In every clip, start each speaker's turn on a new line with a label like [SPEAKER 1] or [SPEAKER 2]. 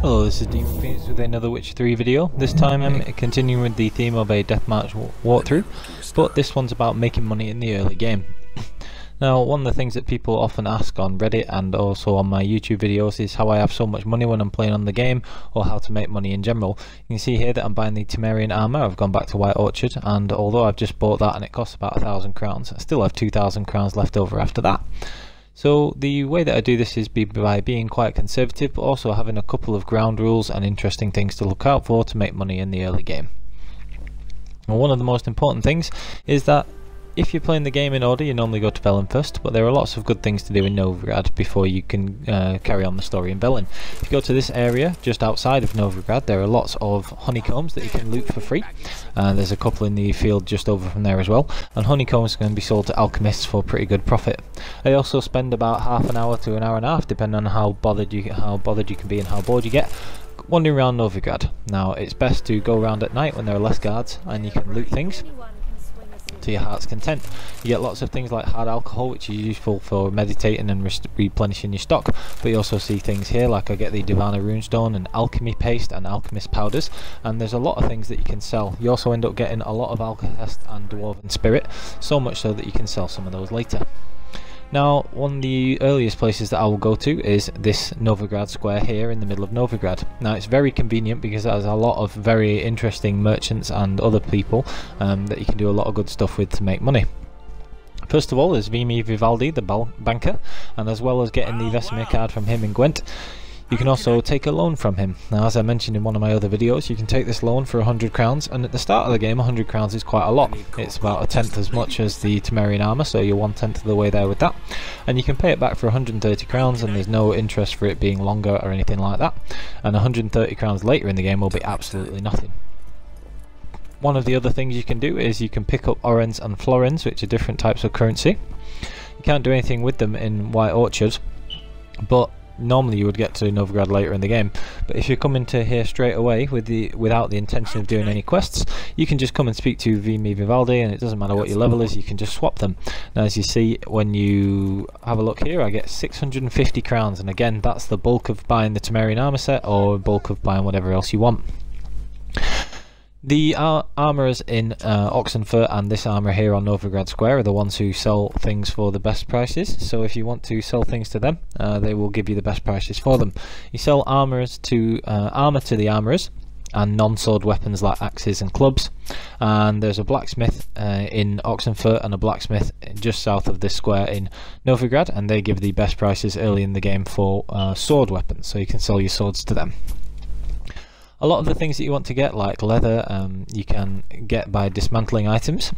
[SPEAKER 1] Hello, this is Demon Phoenix with another Witcher 3 video. This time I'm continuing with the theme of a Death March walkthrough, but this one's about making money in the early game. now, one of the things that people often ask on Reddit and also on my YouTube videos is how I have so much money when I'm playing on the game, or how to make money in general. You can see here that I'm buying the Temerian armour, I've gone back to White Orchard, and although I've just bought that and it costs about a thousand crowns, I still have two thousand crowns left over after that. So the way that I do this is by being quite conservative but also having a couple of ground rules and interesting things to look out for to make money in the early game. And one of the most important things is that if you're playing the game in order, you normally go to Velen first, but there are lots of good things to do in Novigrad before you can uh, carry on the story in Velen. If you go to this area, just outside of Novigrad, there are lots of honeycombs that you can loot for free. Uh, there's a couple in the field just over from there as well, and honeycombs can be sold to alchemists for pretty good profit. I also spend about half an hour to an hour and a half, depending on how bothered you how bothered you can be and how bored you get, wandering around Novigrad. Now, it's best to go around at night when there are less guards and you can loot things to your heart's content. You get lots of things like hard alcohol, which is useful for meditating and replenishing your stock, but you also see things here like I get the Devana Runestone and alchemy paste and alchemist powders, and there's a lot of things that you can sell. You also end up getting a lot of alkahest and dwarven spirit, so much so that you can sell some of those later. Now, one of the earliest places that I will go to is this Novigrad Square here in the middle of Novigrad. Now, it's very convenient because there's a lot of very interesting merchants and other people um, that you can do a lot of good stuff with to make money. First of all, there's Vimme Vivaldi, the banker, and as well as getting the Vesemir card from him in Gwent, you can also take a loan from him. Now as I mentioned in one of my other videos, you can take this loan for 100 crowns and at the start of the game 100 crowns is quite a lot. It's about a tenth as much as the Temerian armour so you're one tenth of the way there with that. And you can pay it back for 130 crowns and there's no interest for it being longer or anything like that. And 130 crowns later in the game will be absolutely nothing one of the other things you can do is you can pick up orens and florens which are different types of currency you can't do anything with them in white orchards but normally you would get to Novigrad later in the game but if you're coming to here straight away with the without the intention of doing any quests you can just come and speak to Vimme Vivaldi and it doesn't matter what your level is you can just swap them. Now as you see when you have a look here I get 650 crowns and again that's the bulk of buying the Temerian armor set or bulk of buying whatever else you want the uh, armourers in uh, Oxenfurt and this armour here on Novigrad Square are the ones who sell things for the best prices. So if you want to sell things to them, uh, they will give you the best prices for them. You sell armourers to uh, armour to the armourers and non-sword weapons like axes and clubs. And there's a blacksmith uh, in Oxenfurt and a blacksmith just south of this square in Novigrad, and they give the best prices early in the game for uh, sword weapons. So you can sell your swords to them a lot of the things that you want to get like leather um, you can get by dismantling items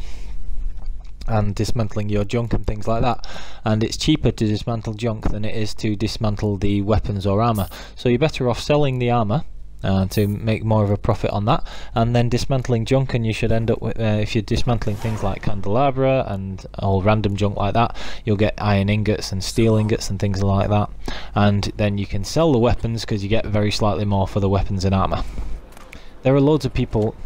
[SPEAKER 1] and dismantling your junk and things like that. And it's cheaper to dismantle junk than it is to dismantle the weapons or armor. So you're better off selling the armor uh, to make more of a profit on that. And then dismantling junk and you should end up with uh, if you're dismantling things like candelabra and all random junk like that you'll get iron ingots and steel ingots and things like that. And then you can sell the weapons because you get very slightly more for the weapons and armor. There are loads of people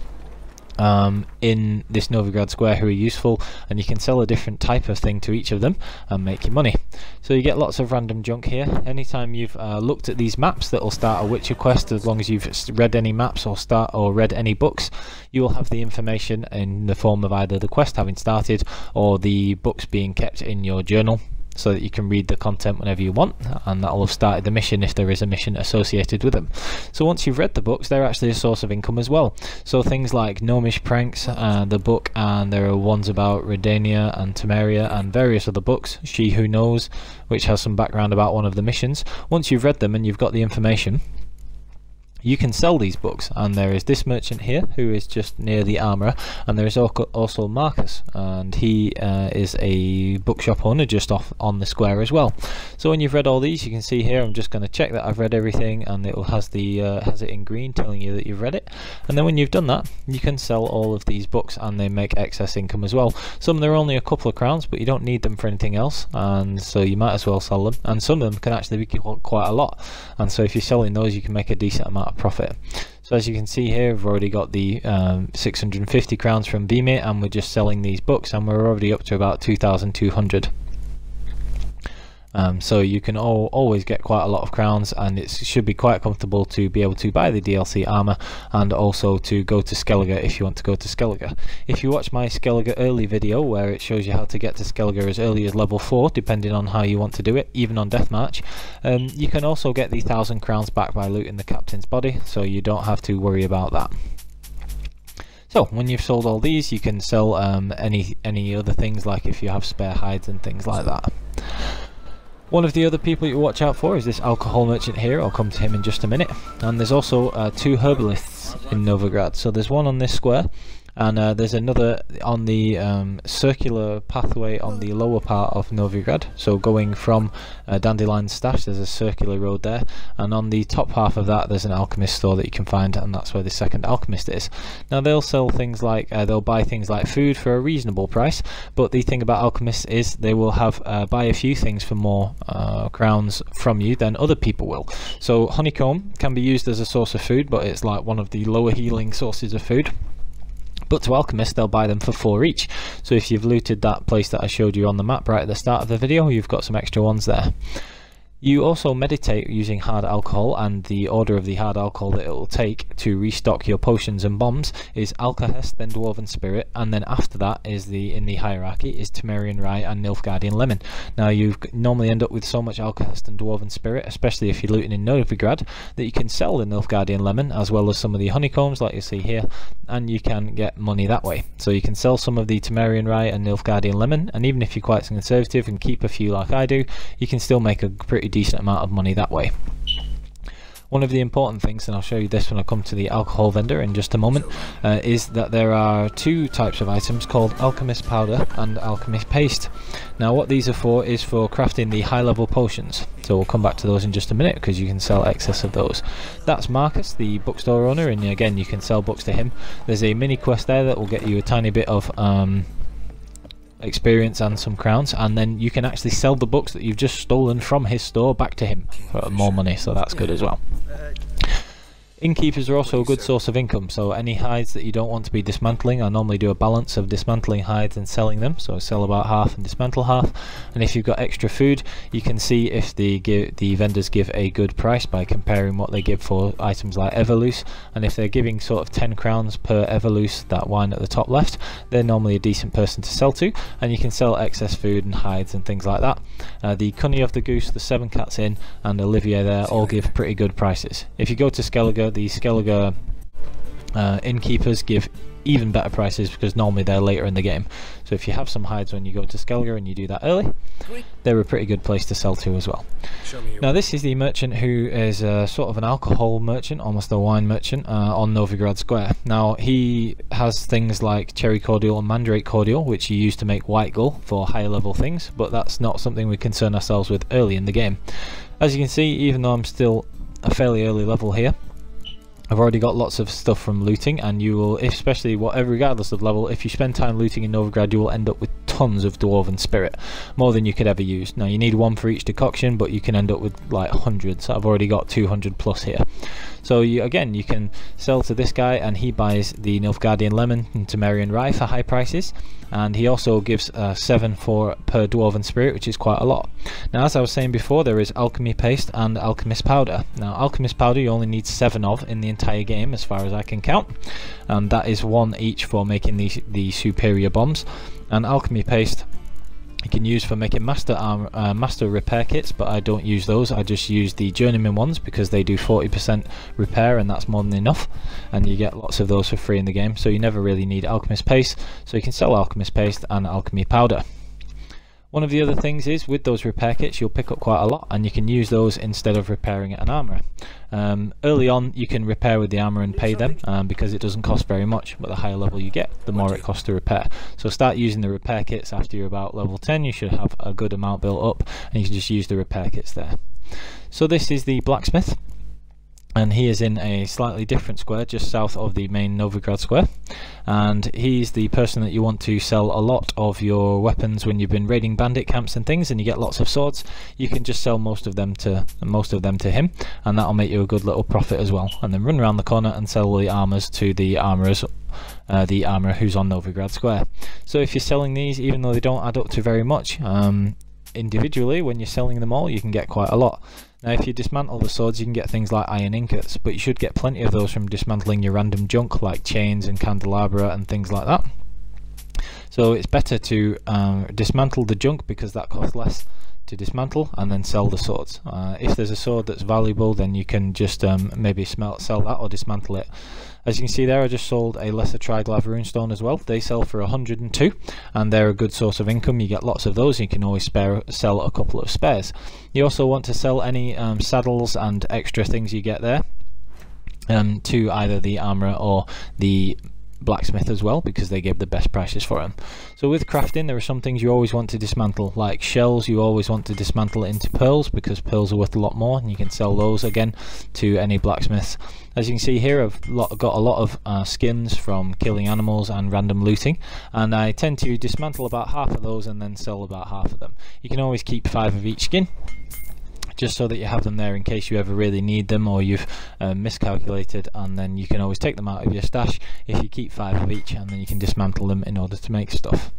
[SPEAKER 1] um, in this Novigrad Square who are useful and you can sell a different type of thing to each of them and make your money. So you get lots of random junk here. Anytime you've uh, looked at these maps that will start a Witcher quest as long as you've read any maps or start or read any books you will have the information in the form of either the quest having started or the books being kept in your journal so that you can read the content whenever you want and that will have started the mission if there is a mission associated with them. So once you've read the books they're actually a source of income as well. So things like Gnomish Pranks, uh, the book and there are ones about Redania and Temeria and various other books, She Who Knows which has some background about one of the missions. Once you've read them and you've got the information you can sell these books. And there is this merchant here who is just near the armourer. And there is also Marcus. And he uh, is a bookshop owner just off on the square as well. So when you've read all these you can see here I'm just going to check that I've read everything and it will has the uh, has it in green telling you that you've read it. And then when you've done that you can sell all of these books and they make excess income as well. Some they're only a couple of crowns but you don't need them for anything else. And so you might as well sell them. And some of them can actually be quite a lot. And so if you're selling those you can make a decent amount of profit. So as you can see here, we've already got the um, 650 crowns from Vimme and we're just selling these books and we're already up to about 2,200. Um, so you can all, always get quite a lot of crowns and it should be quite comfortable to be able to buy the DLC armor and also to go to Skellige if you want to go to Skellige. If you watch my Skellige early video where it shows you how to get to Skellige as early as level 4 depending on how you want to do it, even on Death March, um, you can also get the 1000 crowns back by looting the captain's body so you don't have to worry about that. So when you've sold all these, you can sell um, any any other things like if you have spare hides and things like that. One of the other people you watch out for is this alcohol merchant here. I'll come to him in just a minute. And there's also uh, two herbalists in Novigrad. So there's one on this square and uh, there's another on the um, circular pathway on the lower part of Novigrad. So going from uh, Dandelion Stash there's a circular road there. And on the top half of that there's an alchemist store that you can find and that's where the second alchemist is. Now they'll sell things like uh, they'll buy things like food for a reasonable price but the thing about alchemists is they will have uh, buy a few things for more uh, crowns from you than other people will. So honeycomb can be used as a source of food but it's like one of the lower healing sources of food but to alchemists they'll buy them for 4 each. So if you've looted that place that I showed you on the map right at the start of the video you've got some extra ones there you also meditate using hard alcohol and the order of the hard alcohol that it will take to restock your potions and bombs is Alkahest, then Dwarven Spirit, and then after that is the in the hierarchy is Temerian Rye and Nilfgaardian Lemon. Now you normally end up with so much Alkahest and Dwarven Spirit, especially if you're looting in Novigrad, that you can sell the Nilfgaardian Lemon as well as some of the honeycombs like you see here, and you can get money that way. So you can sell some of the Temerian Rye and Nilfgaardian Lemon, and even if you're quite conservative and keep a few like I do, you can still make a pretty pretty decent amount of money that way. One of the important things, and I'll show you this when I come to the alcohol vendor in just a moment, uh, is that there are two types of items called alchemist powder and alchemist paste. Now what these are for is for crafting the high level potions, so we'll come back to those in just a minute because you can sell excess of those. That's Marcus, the bookstore owner, and again you can sell books to him. There's a mini quest there that will get you a tiny bit of um, experience and some crowns and then you can actually sell the books that you've just stolen from his store back to him for more money so that's good as well uh, Innkeepers are also a good source of income, so any hides that you don't want to be dismantling, I normally do a balance of dismantling hides and selling them, so I sell about half and dismantle half, and if you've got extra food, you can see if the, the vendors give a good price by comparing what they give for items like Erveluce, and if they're giving sort of 10 crowns per Erveluce, that wine at the top left, they're normally a decent person to sell to, and you can sell excess food and hides and things like that. Uh, the Cunny of the Goose, the Seven Cats Inn, and Olivier there all give pretty good prices. If you go to Skellige the Skellige uh, innkeepers give even better prices because normally they're later in the game. So if you have some hides when you go to Skellige and you do that early, they're a pretty good place to sell to as well. Now this is the merchant who is a, sort of an alcohol merchant, almost a wine merchant, uh, on Novigrad Square. Now he has things like cherry cordial and mandrake cordial, which you use to make white gull for higher level things, but that's not something we concern ourselves with early in the game. As you can see, even though I'm still a fairly early level here, I've already got lots of stuff from looting and you will, especially whatever regardless of level, if you spend time looting in Novigrad you will end up with tons of Dwarven Spirit, more than you could ever use. Now you need one for each decoction but you can end up with like hundreds, I've already got 200 plus here. So you, again, you can sell to this guy and he buys the Nilfgaardian Lemon and Temerian Rye for high prices and he also gives uh, 7 for per Dwarven Spirit which is quite a lot. Now as I was saying before there is Alchemy Paste and Alchemist Powder. Now Alchemist Powder you only need 7 of in the entire game as far as I can count and that is one each for making the, the superior bombs and Alchemy Paste you can use for making master arm, uh, master repair kits but I don't use those. I just use the journeyman ones because they do 40% repair and that's more than enough. And you get lots of those for free in the game. So you never really need alchemist paste. So you can sell alchemist paste and alchemy powder one of the other things is with those repair kits you'll pick up quite a lot and you can use those instead of repairing an armourer. Um, early on you can repair with the armour and pay them um, because it doesn't cost very much but the higher level you get the more it costs to repair. So start using the repair kits after you're about level 10 you should have a good amount built up and you can just use the repair kits there. So this is the blacksmith and he is in a slightly different square just south of the main Novigrad square and he's the person that you want to sell a lot of your weapons when you've been raiding bandit camps and things and you get lots of swords you can just sell most of them to most of them to him and that'll make you a good little profit as well and then run around the corner and sell the armors to the armorers uh, the armor who's on Novigrad Square. So if you're selling these, even though they don't add up to very much, um, individually, when you're selling them all, you can get quite a lot. Now if you dismantle the swords you can get things like iron ingots, but you should get plenty of those from dismantling your random junk like chains and candelabra and things like that. So it's better to um, dismantle the junk because that costs less to dismantle and then sell the swords. Uh, if there's a sword that's valuable then you can just um, maybe smelt, sell that or dismantle it. As you can see there I just sold a lesser triglav runestone as well. They sell for 102 and they're a good source of income. You get lots of those you can always spare, sell a couple of spares. You also want to sell any um, saddles and extra things you get there um, to either the armourer or the blacksmith as well because they give the best prices for them. So with crafting there are some things you always want to dismantle like shells you always want to dismantle into pearls because pearls are worth a lot more and you can sell those again to any blacksmiths. As you can see here I've got a lot of uh, skins from killing animals and random looting and I tend to dismantle about half of those and then sell about half of them. You can always keep five of each skin just so that you have them there in case you ever really need them or you've uh, miscalculated and then you can always take them out of your stash if you keep five of each and then you can dismantle them in order to make stuff.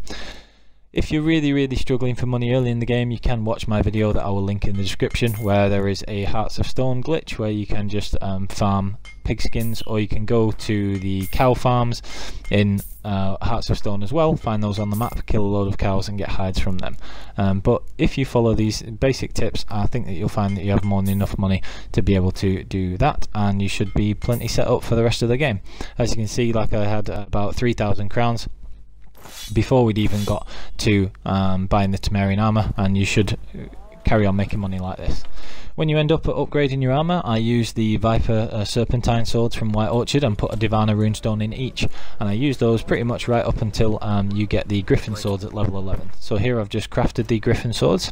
[SPEAKER 1] If you're really really struggling for money early in the game you can watch my video that I will link in the description where there is a Hearts of Stone glitch where you can just um, farm pigskins or you can go to the cow farms in uh, Hearts of Stone as well, find those on the map, kill a load of cows and get hides from them. Um, but if you follow these basic tips I think that you'll find that you have more than enough money to be able to do that and you should be plenty set up for the rest of the game. As you can see like I had about 3,000 crowns before we'd even got to um, buying the Temerian armor and you should carry on making money like this. When you end up upgrading your armor, I use the Viper uh, Serpentine swords from White Orchard and put a Devana runestone in each. And I use those pretty much right up until um, you get the Griffin swords at level 11. So here I've just crafted the Griffin swords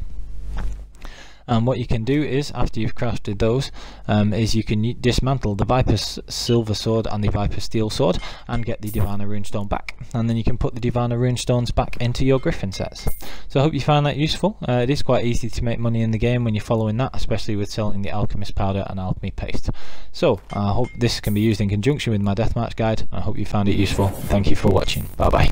[SPEAKER 1] and what you can do is after you've crafted those um, is you can dismantle the Viper Silver Sword and the Viper Steel Sword and get the Devana Runestone back and then you can put the Devana Runestones back into your Griffin sets. So I hope you found that useful. Uh, it is quite easy to make money in the game when you're following that especially with selling the Alchemist Powder and Alchemy Paste. So I hope this can be used in conjunction with my Death March guide. I hope you found it useful. Thank you for watching. Bye bye.